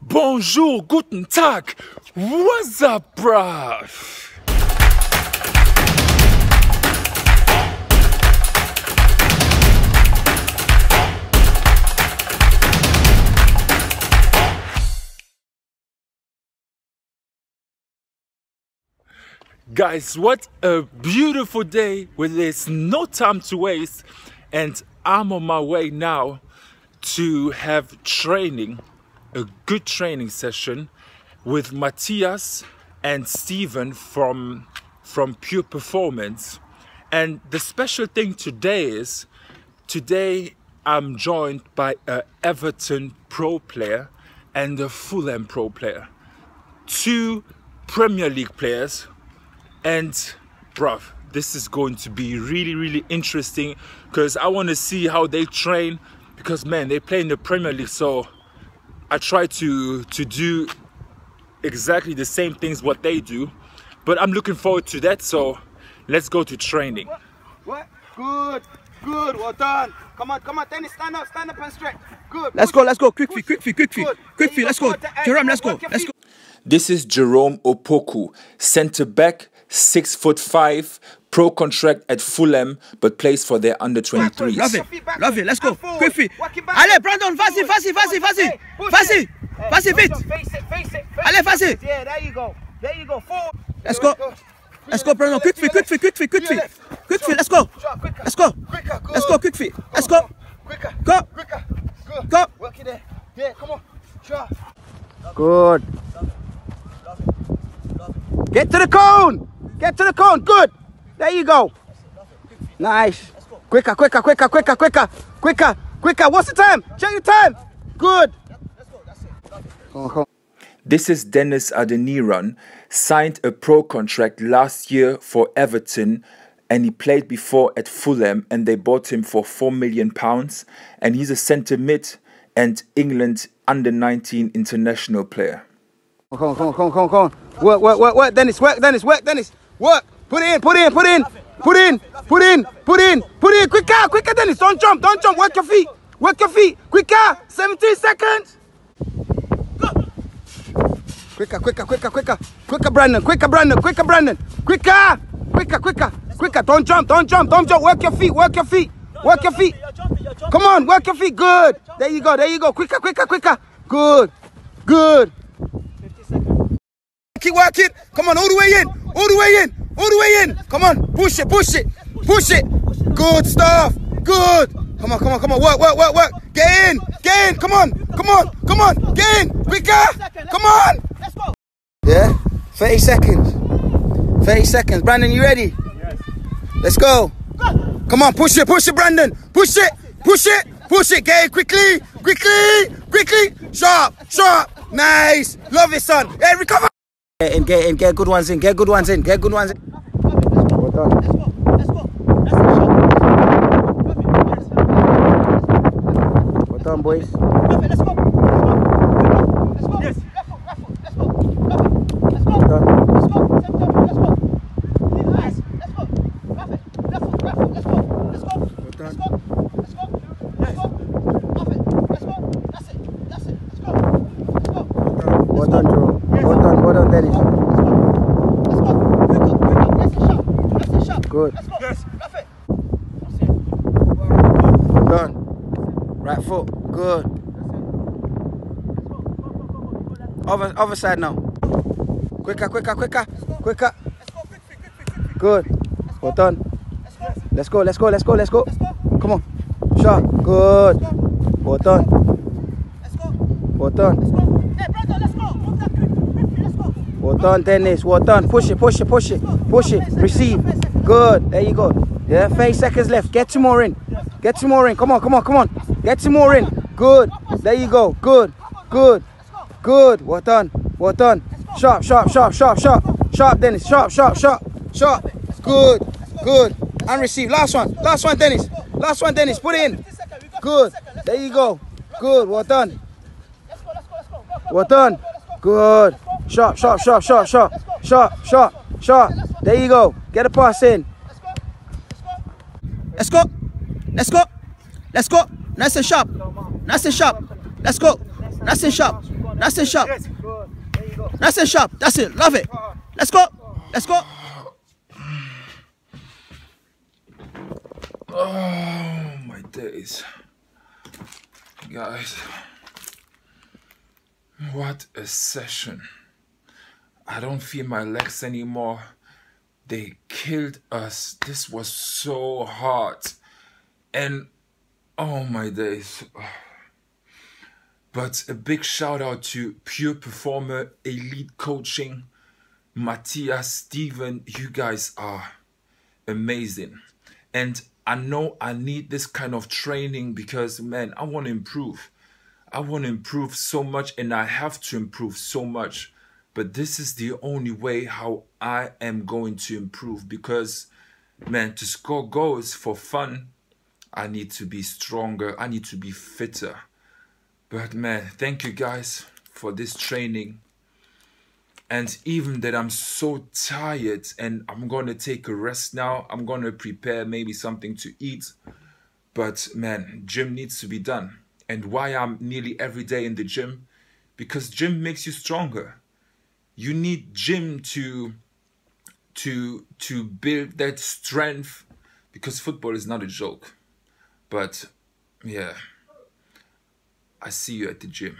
bonjour, guten Tag. What's up, bruh? Guys, what a beautiful day where there's no time to waste and I'm on my way now to have training, a good training session with Matthias and Steven from from Pure Performance. And the special thing today is today I'm joined by a Everton pro player and a Fulham pro player. Two Premier League players and bruv this is going to be really really interesting because I want to see how they train because man they play in the Premier League so I try to to do exactly the same things what they do but I'm looking forward to that so let's go to training What? Good. Good. Well done. Come on, come on, Dennis, stand up, stand up and stretch. Good. Let's Push go, let's go. Quick feet, quick feet, quick feet. Quick feet, let's go. go. Go to- Jerome, let's go. Let's go. This is Jerome Opoku, centre back, six foot five, pro contract at Fulham, but plays for their under 23s. Love it. Your feet back Love it. Let's go. and. Quick feet. Walk it back. Allez, Brandon, vas-y, vas-y, vas-y, on, vas-y. hey, push Vas-y. Vas-y, vite. Face it, face it. Allez, it, vas-y. Yeah, there you go. There you go. Forward. Let's go. Let's go, Brandon. Quick feet, quick feet, quick feet, quick feet. Quick feet, let's go. Let's go. Let's go, quick feet. Let's on, go. Quicker. Go. Quicker. Go. Work it there. Yeah, come on. Sure. Good. Get to the cone. Get to the cone. Good. There you go. Nice. Quicker, quicker, quicker, quicker, quicker, quicker, quicker. What's the time? Check the time. Good. Come on, come on. This is Dennis Adeniran, signed a pro contract last year for Everton and he played before at Fulham and they bought him for 4 million pounds and he's a centre mid and England under 19 international player. Come on, come on, come on, come on, come on. Work, work, work, work, Dennis, work, Dennis, work, Dennis. Work. Put in, put in, put in, put in, put in, put in, put in. Quicker, quicker, Dennis. Don't jump, don't jump. Work your feet. Work your feet. Quicker. 17 seconds. Quicker, quicker, quicker, quicker. Quicker, Brandon. Quicker, Brandon. Quicker, Brandon. Quicker. Quicker, quicker, quicker. Don't jump, don't jump, don't jump. Work your feet, work your feet. Work your feet. Come on, work your feet. Good. There you go, there you go. Quicker, quicker, quicker. Good. Good. Keep working. Come on, all the way in. All the way in. All the way in. Come on. Push it, push it. Push it. Good stuff. Good. Come on, come on, come on. Work, work, work, work. Get in. Get in. Come on. Come on. Come on. Get in. Quicker. Come on. Let's go. Yeah? 30 seconds. 30 seconds. Brandon, you ready? Yes. Let's go. Come on, push it, push it, Brandon. Push it, push it, push it. Get quickly, quickly, quickly. Sharp, sharp. Nice. Love it, son. Hey, recover. Eh, get in, get in, get good ones in, get good ones in, get good ones in. Well done. Well done, boys. Well done. Well done. Well done, Jerome. Well done, well done, Dennis. Good. Well done. Right foot. Good. Other, other side now. Quicker, quicker, quicker, quicker. Good. Well done. Let's go, let's go, let's go, let's go. Come on. Shot. Good. Well done. Well done. Well done, Dennis. Well done. Push it, push it, push it, push it. Receive. Good. There you go. Yeah, 30 seconds left. Get two more in. Get two more in. Come on, come on, come on. Get two more in. Good. There you go. Good. Good. Good. Well done. Well done. Sharp, sharp, sharp, sharp, sharp. Sharp, Dennis. Sharp, sharp, sharp. Sharp. Good. Good. And receive. Last one. Last one, Dennis. Last one, Dennis. Put it in. Good. There you go. Good. Well done. Well done. Good. Sharp, sharp, sharp, sharp, sharp. Sharp, sharp, sharp. There you go. Get a pass in. Let's go. Let's go. Let's go. Let's go. Nice and sharp. Nice and sharp. Let's go. Nice and sharp. Nice and sharp. Nice and sharp. That's it. Love it. Let's go. Let's go. Oh my days. Guys, what a session. I don't feel my legs anymore. They killed us. This was so hard. And oh my days. But a big shout out to Pure Performer Elite Coaching, Matthias, Steven. You guys are amazing. And I know I need this kind of training because, man, I want to improve. I want to improve so much and I have to improve so much. But this is the only way how I am going to improve because, man, to score goals for fun, I need to be stronger. I need to be fitter. But, man, thank you guys for this training and even that I'm so tired and I'm gonna take a rest now. I'm gonna prepare maybe something to eat. But man, gym needs to be done. And why I'm nearly every day in the gym? Because gym makes you stronger. You need gym to to to build that strength because football is not a joke. But yeah. I see you at the gym.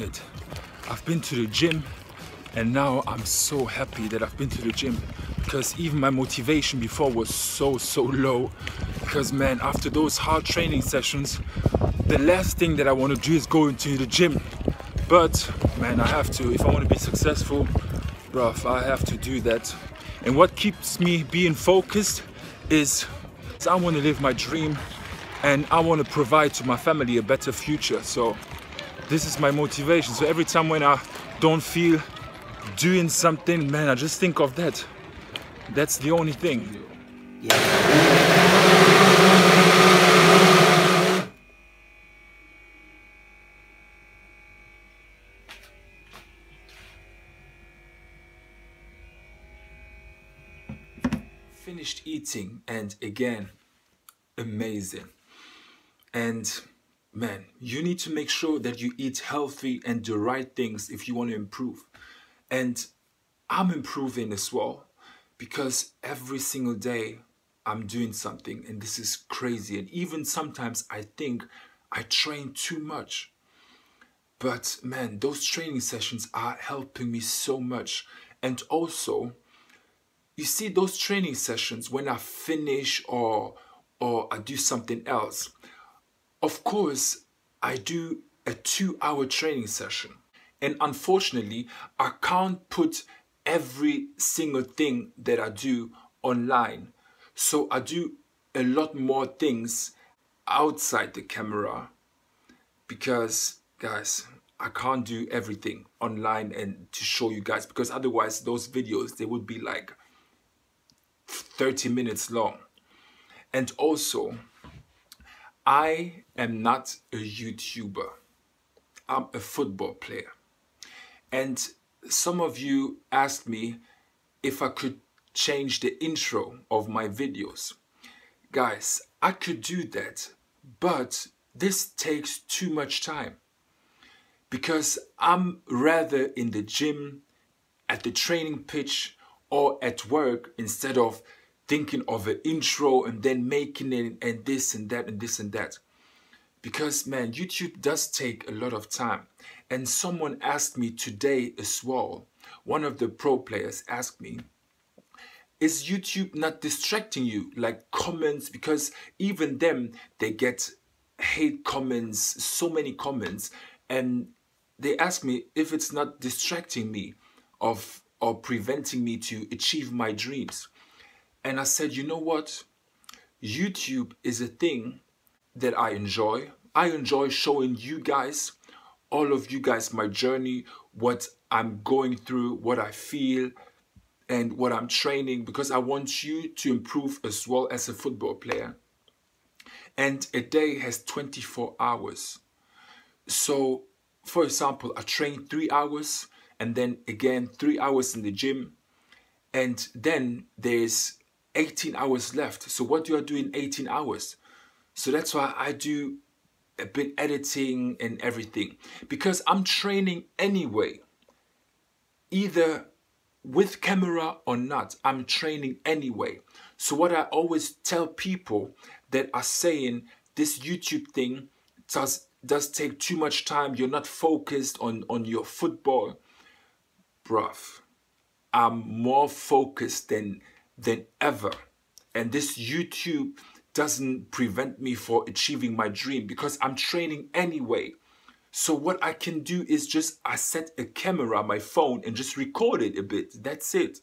I've been to the gym and now I'm so happy that I've been to the gym because even my motivation before was so so low. Because man after those hard training sessions the last thing that I want to do is go into the gym. But man I have to if I want to be successful bruv I have to do that. And what keeps me being focused is, is I want to live my dream and I want to provide to my family a better future. So this is my motivation. So every time when I don't feel doing something, man, I just think of that. That's the only thing. Finished eating and again, amazing. And man, you need to make sure that you eat healthy and the right things if you want to improve. And I'm improving as well because every single day I'm doing something and this is crazy. And even sometimes I think I train too much. But man, those training sessions are helping me so much. And also, you see those training sessions when I finish or or I do something else. Of course, I do a 2-hour training session. And unfortunately, I can't put every single thing that I do online. So I do a lot more things outside the camera because guys I can't do everything online and to show you guys because otherwise those videos they would be like 30 minutes long and also I am not a YouTuber. I'm a football player. And some of you asked me if I could change the intro of my videos. Guys I could do that but this takes too much time. Because I'm rather in the gym, at the training pitch, or at work instead of thinking of an intro and then making it and this and that and this and that. Because man, YouTube does take a lot of time. And someone asked me today as well, one of the pro players asked me, is YouTube not distracting you like comments? Because even them they get hate comments so many comments and they ask me if it's not distracting me of or preventing me to achieve my dreams. And i said you know what? Youtube is a thing that i enjoy i enjoy showing you guys all of you guys my journey what i'm going through what i feel and what I'm training because I want you to improve as well as a football player. And a day has 24 hours. So, for example, I train three hours and then again three hours in the gym. And then there's 18 hours left. So, what do I do in 18 hours? So, that's why I do a bit editing and everything because I'm training anyway. Either with camera or not, I'm training anyway. So what I always tell people that are saying this YouTube thing does does take too much time, you're not focused on, on your football, bruv, I'm more focused than than ever. And this YouTube doesn't prevent me for achieving my dream because I'm training anyway. So what I can do is just I set a camera my phone and just record it a bit. That's it.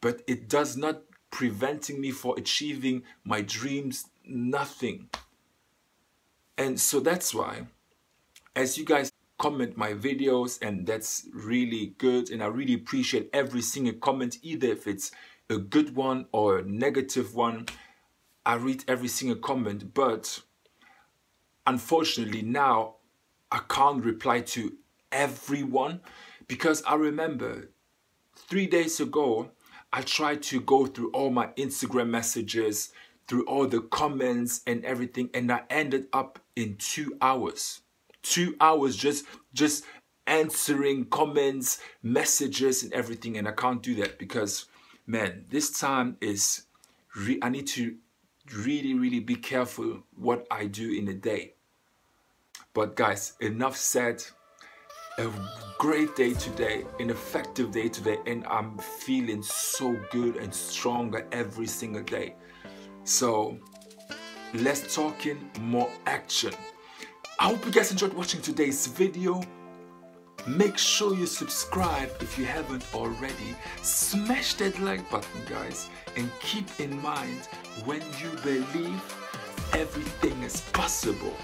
But it does not preventing me for achieving my dreams nothing. And so that's why as you guys comment my videos and that's really good and I really appreciate every single comment either if it's a good one or a negative one I read every single comment but unfortunately now I can't reply to everyone because I remember three days ago, I tried to go through all my Instagram messages, through all the comments and everything, and I ended up in two hours. Two hours just just answering comments, messages, and everything, and I can't do that because, man, this time is. I need to really, really be careful what I do in a day. But guys, enough said. A great day today, an effective day today, and I'm feeling so good and stronger every single day. So, less talking, more action. I hope you guys enjoyed watching today's video. Make sure you subscribe if you haven't already. Smash that like button, guys. And keep in mind, when you believe, everything is possible.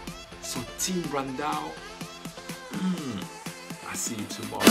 So Team Brandao, mm, I see you tomorrow.